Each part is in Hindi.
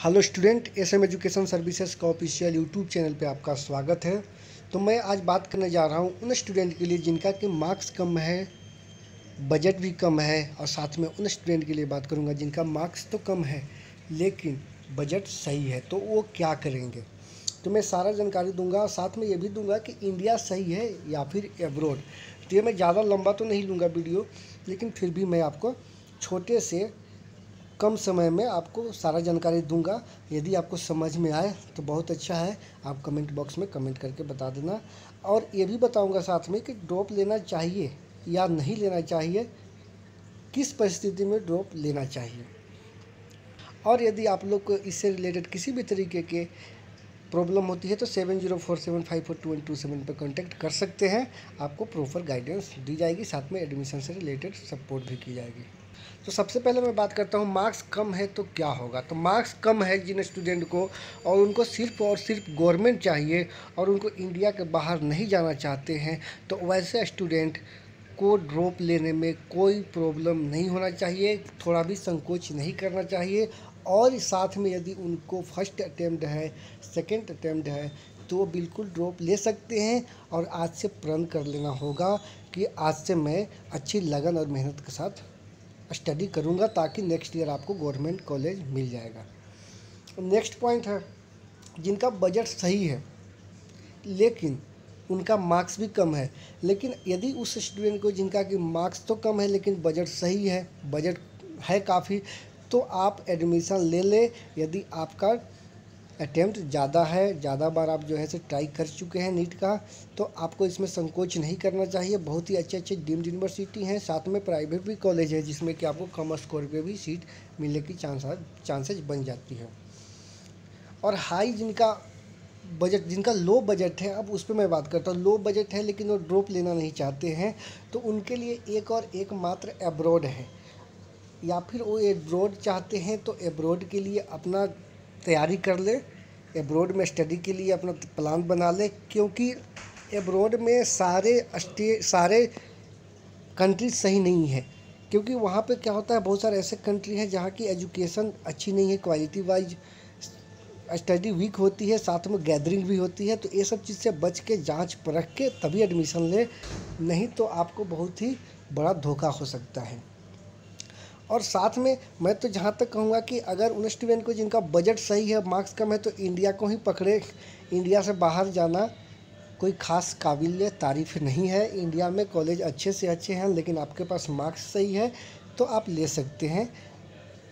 Hello student S M education services का ऑफिशियल यूट्यूब चैनल पे आपका स्वागत है। तो मैं आज बात करने जा रहा हूँ उन स्टूडेंट के लिए जिनका कि मार्क्स कम है, बजट भी कम है, और साथ में उन स्टूडेंट के लिए बात करूँगा जिनका मार्क्स तो कम है, लेकिन बजट सही है तो वो क्या करेंगे? तो मैं सारा जानकारी दूँगा, और साथ में ये भी दूँगा कि इंडिया सही है या फिर एब्रोड तो ये मैं ज़्यादा लंबा तो नहीं लूँगा वीडियो, लेकिन फिर भी मैं आपको छोटे से कम समय में आपको सारा जानकारी दूँगा। यदि आपको समझ में आए तो बहुत अच्छा है। आप कमेंट बॉक्स में कमेंट करके बता देना। और ये भी बताऊँगा साथ में कि ड्रॉप लेना चाहिए या नहीं लेना चाहिए, किस परिस्थिति में ड्रॉप लेना चाहिए। और यदि आप लोग को इससे रिलेटेड किसी भी तरीके के प्रॉब्लम होती है तो seven zero four seven five four two one two seven पर कॉन्टैक्ट कर सकते हैं। आपको प्रॉपर गाइडेंस दी जाएगी, साथ में एडमिशन से रिलेटेड सपोर्ट भी की जाएगी। तो सबसे पहले मैं बात करता हूँ, मार्क्स कम है तो क्या होगा? तो मार्क्स कम है जिन स्टूडेंट को और उनको सिर्फ़ और सिर्फ़ गवर्नमेंट चाहिए और उनको इंडिया के बाहर नहीं जाना चाहते हैं तो वैसे स्टूडेंट को ड्रॉप लेने में कोई प्रॉब्लम नहीं होना चाहिए, थोड़ा भी संकोच नहीं करना चाहिए और साथ में यदि उनको फ़र्स्ट अटैम्प्ट है, सेकेंड अटैम्प्ट है तो बिल्कुल ड्रॉप ले सकते हैं और आज से प्रण कर लेना होगा कि आज से मैं अच्छी लगन और मेहनत के साथ स्टडी करूँगा ताकि नेक्स्ट ईयर आपको गवर्नमेंट कॉलेज मिल जाएगा। नेक्स्ट पॉइंट है, जिनका बजट सही है, लेकिन उनका मार्क्स भी कम है, लेकिन यदि उस स्टूडेंट को जिनका कि मार्क्स तो कम है, लेकिन बजट सही है बजट है काफ़ी तो आप एडमिशन ले ले। यदि आपका अटैम्प्ट ज़्यादा है, ज़्यादा बार आप जो है से ट्राई कर चुके हैं नीट का तो आपको इसमें संकोच नहीं करना चाहिए। बहुत ही अच्छे अच्छे डीम्ड यूनिवर्सिटी हैं, साथ में प्राइवेट भी कॉलेज है, जिसमें कि आपको कम स्कोर पे भी सीट मिलने की चांस चांसेज बन जाती है। और हाई जिनका बजट जिनका लो बजट है, अब उस पर मैं बात करता हूँ। लो बजट है, लेकिन वो ड्रॉप लेना नहीं चाहते हैं तो उनके लिए एक और एक मात्र एब्रॉड है। या फिर वो एब्रॉड चाहते हैं तो एब्रॉड के लिए अपना तैयारी कर ले एब्रॉड में स्टडी के लिए अपना प्लान बना ले, क्योंकि एब्रॉड में सारे स्टे सारे कंट्री सही नहीं है। क्योंकि वहाँ पे क्या होता है, बहुत सारे ऐसे कंट्री हैं जहाँ की एजुकेशन अच्छी नहीं है क्वालिटी वाइज स्टडी वीक होती है, साथ में गैदरिंग भी होती है तो ये सब चीज़ से बच के, जाँच परख के तभी एडमिशन ले, नहीं तो आपको बहुत ही बड़ा धोखा हो सकता है। और साथ में मैं तो जहाँ तक कहूँगा कि अगर उन स्टूडेंट को जिनका बजट सही है, मार्क्स कम है तो इंडिया को ही पकड़े। इंडिया से बाहर जाना कोई ख़ास काबिल तारीफ़ नहीं है। इंडिया में कॉलेज अच्छे से अच्छे हैं, लेकिन आपके पास मार्क्स सही है तो आप ले सकते हैं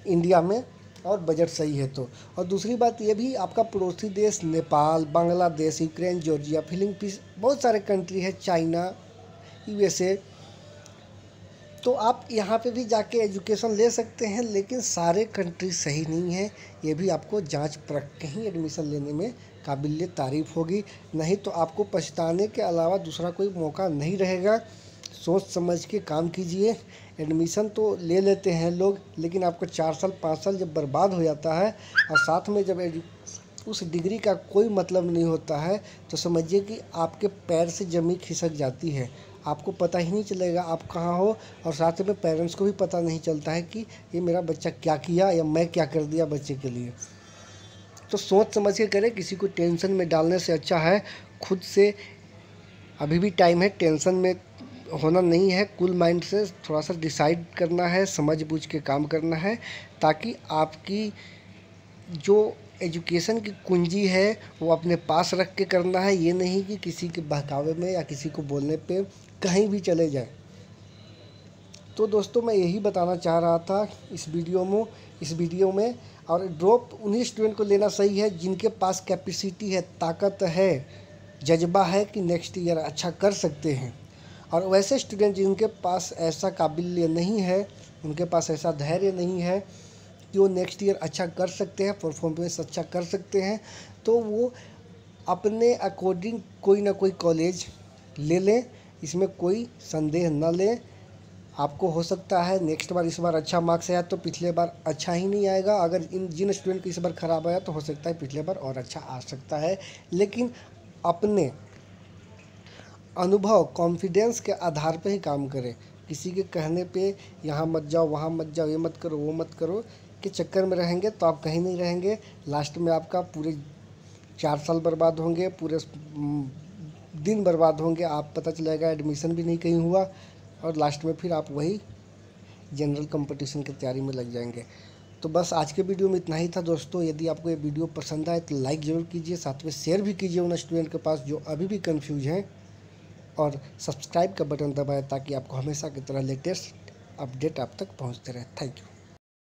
इंडिया में और बजट सही है तो। और दूसरी बात ये भी, आपका पड़ोसी देश Nepal, Bangladesh, Ukraine, Georgia, Philippines, बहुत सारे कंट्री है, चाइना, यूएसए तो आप यहाँ पे भी जाके एजुकेशन ले सकते हैं, लेकिन सारे कंट्री सही नहीं है। ये भी आपको जाँच परख के ही एडमिशन लेने में काबिल तारीफ़ होगी। नहीं तो आपको पछताने के अलावा दूसरा कोई मौका नहीं रहेगा। सोच समझ के काम कीजिए। एडमिशन तो ले लेते हैं लोग, लेकिन आपको चार साल, पाँच साल जब बर्बाद हो जाता है और साथ में जब उस डिग्री का कोई मतलब नहीं होता है तो समझिए कि आपके पैर से ज़मीन खिसक जाती है। आपको पता ही नहीं चलेगा आप कहाँ हो और साथ में पेरेंट्स को भी पता नहीं चलता है कि ये मेरा बच्चा क्या किया या मैं क्या कर दिया बच्चे के लिए। तो सोच समझ के करें, किसी को टेंशन में डालने से अच्छा है खुद से। अभी भी टाइम है टेंशन में होना नहीं है कूल माइंड से थोड़ा सा डिसाइड करना है, समझ बूझ के काम करना है, ताकि आपकी जो एजुकेशन की कुंजी है, वो अपने पास रख के करना है। ये नहीं कि किसी के बहकावे में या किसी को बोलने पे कहीं भी चले जाए। तो दोस्तों, मैं यही बताना चाह रहा था इस वीडियो में, इस वीडियो में। और ड्रॉप उन्हीं स्टूडेंट को लेना सही है जिनके पास कैपेसिटी है, ताकत है, जज्बा है कि नेक्स्ट ईयर अच्छा कर सकते हैं। और वैसे स्टूडेंट जिनके पास ऐसा काबिल नहीं है, उनके पास ऐसा धैर्य नहीं है कि वो नेक्स्ट ईयर अच्छा कर सकते हैं परफॉर्मेंस अच्छा कर सकते हैं तो वो अपने अकॉर्डिंग कोई ना कोई कॉलेज ले लें, इसमें कोई संदेह न लें। आपको हो सकता है नेक्स्ट बार इस बार अच्छा मार्क्स आया तो पिछले बार अच्छा ही नहीं आएगा। अगर इन, जिन स्टूडेंट को इस बार ख़राब आया तो हो सकता है पिछले बार और अच्छा आ सकता है। लेकिन अपने अनुभव कॉन्फिडेंस के आधार पर ही काम करें। किसी के कहने पे यहाँ मत जाओ, वहाँ मत जाओ, ये मत करो, वो मत करो के चक्कर में रहेंगे तो आप कहीं नहीं रहेंगे। लास्ट में आपका पूरे चार साल बर्बाद होंगे, पूरे दिन बर्बाद होंगे, आप पता चलेगा एडमिशन भी नहीं कहीं हुआ और लास्ट में फिर आप वही जनरल कंपटीशन की तैयारी में लग जाएँगे। तो बस आज के वीडियो में इतना ही था दोस्तों। यदि आपको ये वीडियो पसंद आए तो लाइक ज़रूर कीजिए, साथ में शेयर भी कीजिए उन स्टूडेंट के पास जो अभी भी कन्फ्यूज़ हैं। और सब्सक्राइब का बटन दबाएँ ताकि आपको हमेशा की तरह लेटेस्ट अपडेट आप तक पहुँचते रहे। Thank you.